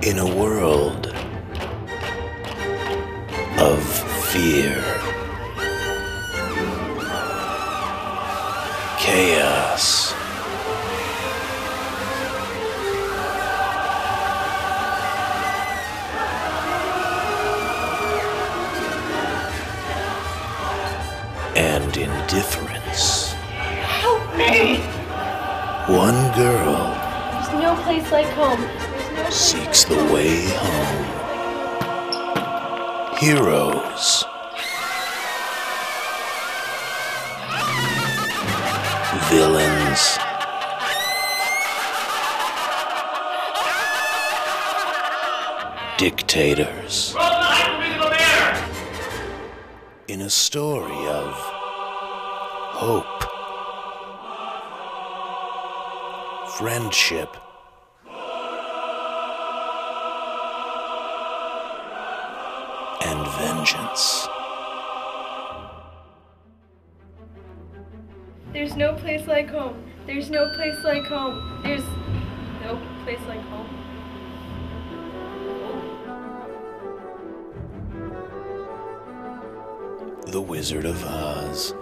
In a world of fear, chaos, and indifference, Help me! one girl There's no place like home. Seeks the way home. Heroes. Villains. Dictators. In a story of hope, friendship, and vengeance. There's no place like home. There's no place like home. There's no place like home. The Wizard of Oz.